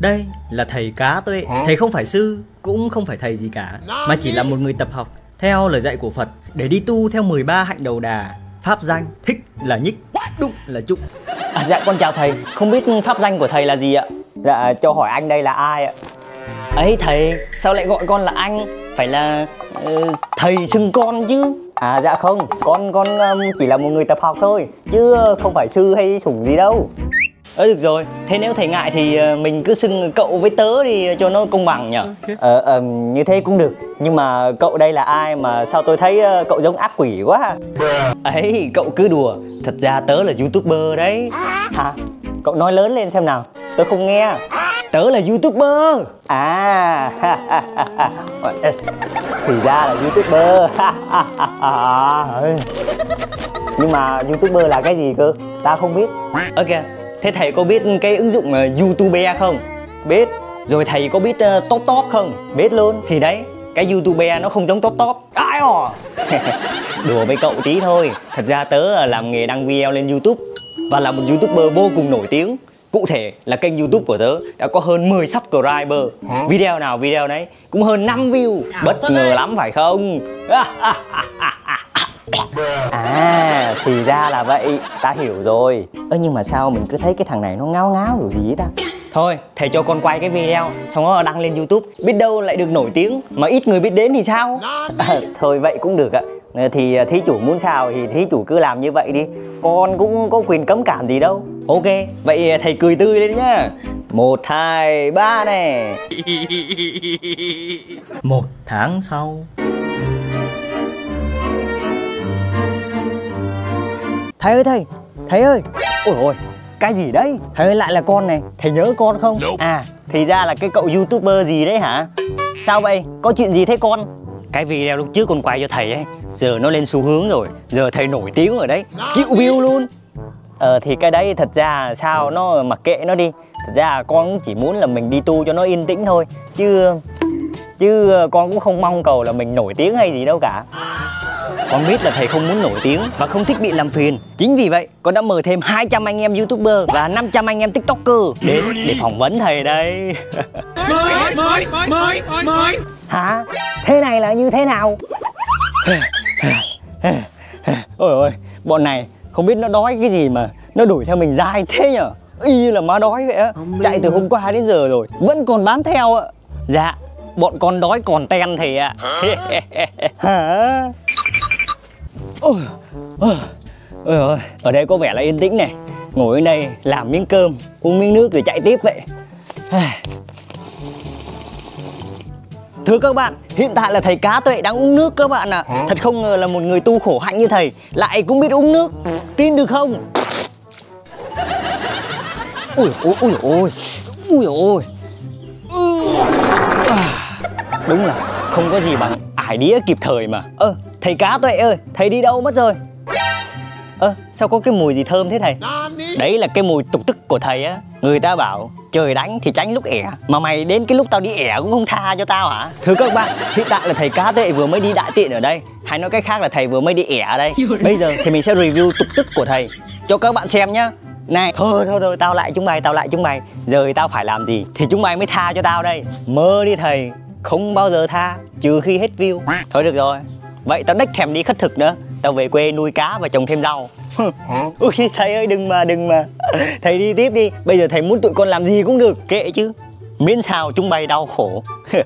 Đây là thầy cá tuệ Thầy không phải sư Cũng không phải thầy gì cả Mà chỉ là một người tập học Theo lời dạy của Phật Để đi tu theo 13 hạnh đầu đà Pháp danh Thích là nhích Đụng là trụng À, dạ con chào thầy, không biết pháp danh của thầy là gì ạ? Dạ cho hỏi anh đây là ai ạ? Ấy thầy, sao lại gọi con là anh? Phải là uh, thầy xưng con chứ? À dạ không, con con um, chỉ là một người tập học thôi, chứ không phải sư hay sủng gì đâu. Ờ được rồi, thế nếu thầy ngại thì uh, mình cứ xưng cậu với tớ đi cho nó công bằng nhỉ? Ờ, ờ như thế cũng được, nhưng mà cậu đây là ai mà sao tôi thấy uh, cậu giống ác quỷ quá? Ấy, cậu cứ đùa, thật ra tớ là youtuber đấy. Hả? Cậu nói lớn lên xem nào, tớ không nghe. Tớ là youtuber. À, thì ra là youtuber. Nhưng mà youtuber là cái gì cơ? Ta không biết. Ok, thế thầy có biết cái ứng dụng uh, youtube không? Biết. Rồi thầy có biết uh, top top không? Biết luôn. Thì đấy, cái youtube nó không giống top top. Ai à? Đùa với cậu tí thôi. Thật ra tớ làm nghề đăng video lên youtube và là một youtuber vô cùng nổi tiếng Cụ thể là kênh youtube của tớ đã có hơn 10 subscriber Video nào video đấy cũng hơn 5 view Bất ngờ lắm phải không? À thì ra là vậy Ta hiểu rồi. Ơ nhưng mà sao mình cứ thấy cái thằng này nó ngáo ngáo kiểu gì ấy ta? Thôi thầy cho con quay cái video Xong nó đăng lên youtube. Biết đâu lại được nổi tiếng Mà ít người biết đến thì sao? À, Thôi vậy cũng được ạ. Thì thí chủ muốn sao thì thí chủ cứ làm như vậy đi. Con cũng có quyền cấm cản gì đâu. Ok vậy thầy cười tươi lên nhá. Một hai ba này. Một tháng sau thầy ơi thầy. Thầy ơi. Ôi ôi cái gì đấy? Thầy ơi lại là con này. Thầy nhớ con không? À. Thì ra là cái cậu youtuber gì đấy hả? Sao vậy? Có chuyện gì thế con? Cái video lúc trước con quay cho thầy ấy giờ nó lên xu hướng rồi. Giờ thầy nổi tiếng rồi đấy. Chịu view luôn. Ờ thì cái đấy thật ra sao nó mặc kệ nó đi. Thật ra con chỉ muốn là mình đi tu cho nó yên tĩnh thôi. Chứ chứ con cũng không mong cầu là mình nổi tiếng hay gì đâu cả con biết là thầy không muốn nổi tiếng và không thích bị làm phiền. Chính vì vậy con đã mời thêm 200 anh em youtuber và 500 anh em tiktoker đến để phỏng vấn thầy đây. Mới mới mới mới Hả? Thế này là như thế nào? Ôi ôi, bọn này không biết nó đói cái gì mà nó đuổi theo mình dai thế nhở? Y như là má đói vậy á. Chạy từ hôm qua đến giờ rồi Vẫn còn bám theo ạ. Dạ, bọn con đói còn ten thì ạ. Hả? Ôi, ôi, ôi, ở đây có vẻ là yên tĩnh này. Ngồi ở đây làm miếng cơm, uống miếng nước rồi chạy tiếp vậy. Thưa các bạn, hiện tại là thầy cá tuệ đang uống nước các bạn ạ. À. Thật không ngờ là một người tu khổ hạnh như thầy Lại cũng biết uống nước. Tin được không? Ui ôi ui ôi Ui ôi. Đúng là không có gì bằng ải đĩa kịp thời mà. Ơ, thầy cá tuệ ơi, thầy đi đâu mất rồi? Ơ, sao có cái mùi gì thơm thế thầy? Đấy là cái mùi tục tức của thầy á. Người ta bảo trời đánh thì tránh lúc ẻ Mà mày đến cái lúc tao đi ẻ cũng không tha cho tao hả? Thưa các bạn hiện tại là thầy cá tuệ vừa mới đi đại tiện ở đây Hay nói cách khác là thầy vừa mới đi ẻ ở đây. Bây giờ thì mình sẽ review tục tức của thầy. Cho các bạn xem nhá. Này thôi thôi thôi tao lại chúng mày tao lại chúng mày Giờ thì tao phải làm gì thì chúng mày mới tha cho tao đây. Mơ đi thầy. Không bao giờ tha trừ khi hết view. Thôi được rồi. Vậy tao đếch thèm đi khất thực nữa. Tao về quê nuôi cá và trồng thêm rau. Ui thầy ơi đừng mà đừng mà. Thầy đi tiếp đi. Bây giờ thầy muốn tụi con làm gì cũng được Kệ chứ. Miễn sao chúng bay đau khổ